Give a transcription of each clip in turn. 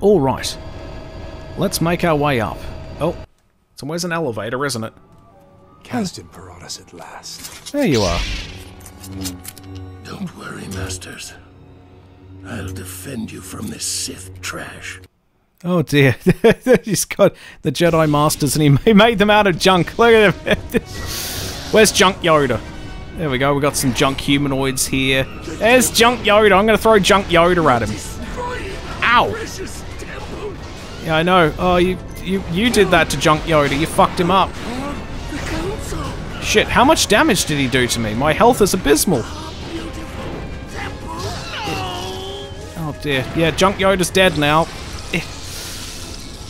All right. Let's make our way up. Oh, somewhere's an elevator, isn't it? Kazdan Paratus at last. There you are. Don't worry, Masters. I'll defend you from this Sith trash. Oh dear. He's got the Jedi Masters and he, he made them out of junk. Look at him. Where's Junk Yoda? There we go. We got some junk humanoids here. There's Junk Yoda. I'm going to throw Junk Yoda at him. Ow. Yeah, I know. Oh, you, you, you did that to Junk Yoda. You fucked him up. Shit, how much damage did he do to me? My health is abysmal. Oh dear. Yeah, Junk Yoda's dead now. Eh.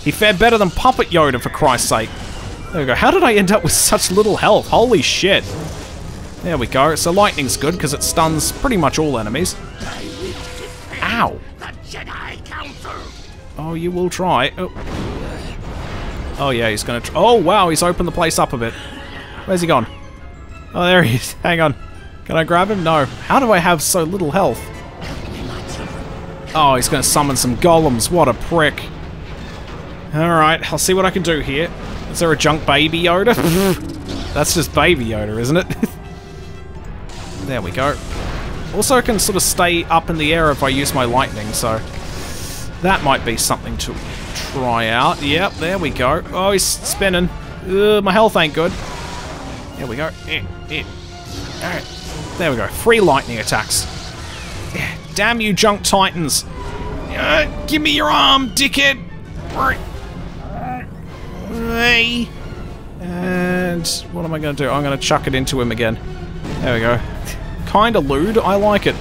He fared better than Puppet Yoda, for Christ's sake. There we go. How did I end up with such little health? Holy shit. There we go. So lightning's good because it stuns pretty much all enemies. Ow. Oh, you will try. Oh, oh yeah, he's gonna... oh, wow, he's opened the place up a bit. Where's he gone? Oh, there he is. Hang on. Can I grab him? No. How do I have so little health? Oh, he's going to summon some golems. What a prick. Alright, I'll see what I can do here. Is there a junk baby Yoda? That's just baby Yoda, isn't it? there we go. Also, I can sort of stay up in the air if I use my lightning, so... That might be something to try out. Yep, there we go. Oh, he's spinning. Ugh, my health ain't good. There we go. Eh, eh. Alright. There we go. Free lightning attacks. Yeah. Damn you, Junk Titans. Uh, give me your arm, dickhead. And what am I going to do? I'm going to chuck it into him again. There we go. Kinda lewd. I like it.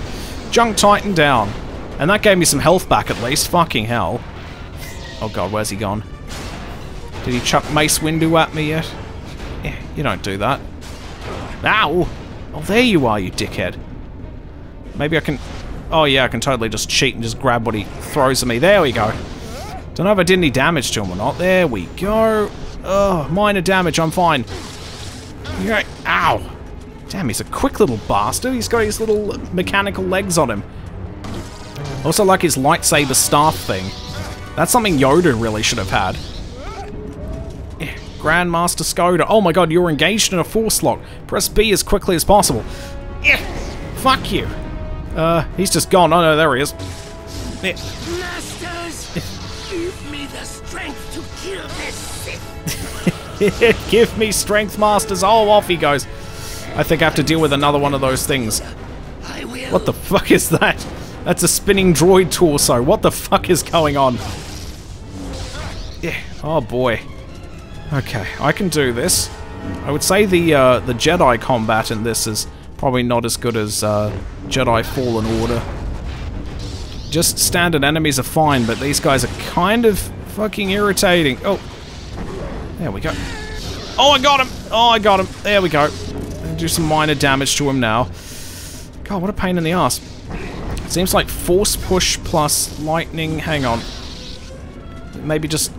Junk Titan down. And that gave me some health back at least. Fucking hell. Oh god, where's he gone? Did he chuck Mace Windu at me yet? Yeah, you don't do that. Ow! Oh, there you are, you dickhead. Maybe I can... Oh, yeah, I can totally just cheat and just grab what he throws at me. There we go. Don't know if I did any damage to him or not. There we go. Oh, minor damage. I'm fine. go. Ow. Damn, he's a quick little bastard. He's got his little mechanical legs on him. Also like his lightsaber staff thing. That's something Yoda really should have had. Eh, Grandmaster Skoda. Oh my god, you're engaged in a force lock. Press B as quickly as possible. Yeah. Fuck you. Uh, he's just gone. Oh no, there he is. Yeah. Masters, give me the strength to kill this Sith. give me strength, Masters. Oh, off he goes. I think I have to deal with another one of those things. What the fuck is that? That's a spinning droid torso. What the fuck is going on? Yeah. Oh boy. Okay, I can do this. I would say the uh, the Jedi combat in this is probably not as good as uh, Jedi Fallen Order. Just standard enemies are fine, but these guys are kind of fucking irritating. Oh, there we go. Oh, I got him! Oh, I got him. There we go. Do some minor damage to him now. God, what a pain in the ass. Seems like force push plus lightning. Hang on. Maybe just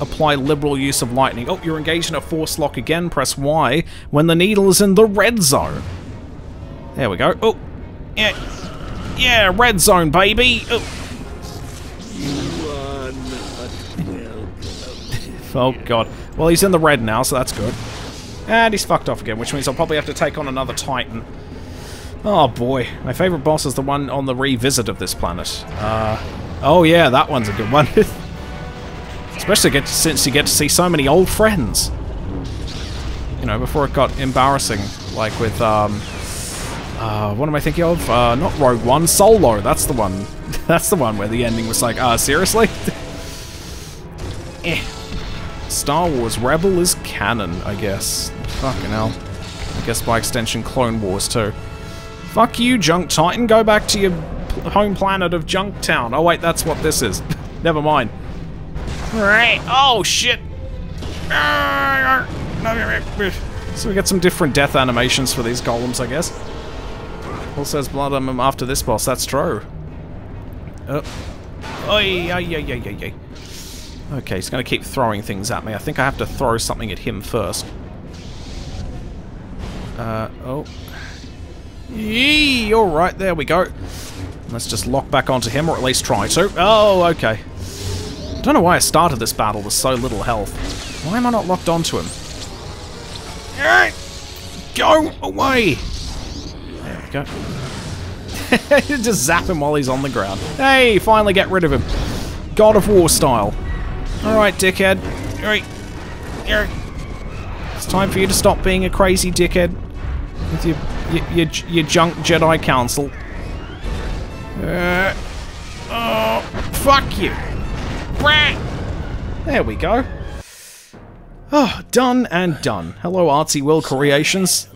apply liberal use of lightning. Oh, you're engaged in a force lock again. Press Y when the needle is in the red zone. There we go. Oh, yeah. Yeah, red zone, baby. Oh. oh, God. Well, he's in the red now, so that's good. And he's fucked off again, which means I'll probably have to take on another Titan. Oh boy, my favourite boss is the one on the revisit of this planet. Uh, oh yeah, that one's a good one. Especially get to, since you get to see so many old friends. You know, before it got embarrassing, like with, um, uh, what am I thinking of? Uh, not Rogue One, Solo, that's the one. that's the one where the ending was like, uh, seriously? eh. Star Wars Rebel is canon, I guess. Fucking hell. I guess by extension Clone Wars too. Fuck you, Junk Titan. Go back to your home planet of Junktown. Oh, wait, that's what this is. Never mind. Right. Oh, shit. So we get some different death animations for these golems, I guess. Also has blood on him after this boss. That's true. Oh. Oi, oi, oi, oi, oi. Okay, he's going to keep throwing things at me. I think I have to throw something at him first. Uh, oh. Yee! Alright, there we go. Let's just lock back onto him, or at least try to. Oh, okay. I don't know why I started this battle with so little health. Why am I not locked onto him? Go away! There we go. Just zap him while he's on the ground. Hey, finally get rid of him. God of War style. Alright, dickhead. Alright. It's time for you to stop being a crazy dickhead. With your, your, your, your junk Jedi Council. Uh, oh, fuck you. There we go. Oh, done and done. Hello, Artsy World Creations.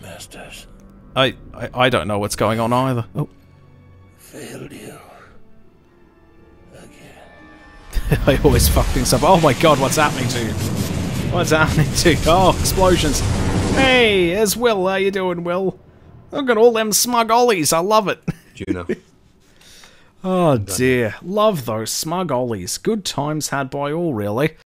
I, I I don't know what's going on either. Oh, failed you. I always fuck things up. Oh my god, what's happening to you? What's happening to you? Oh, explosions. Hey, there's Will. How you doing, Will? Look at all them smug ollies. I love it. Juno. Oh dear. Love those smug ollies. Good times had by all, really.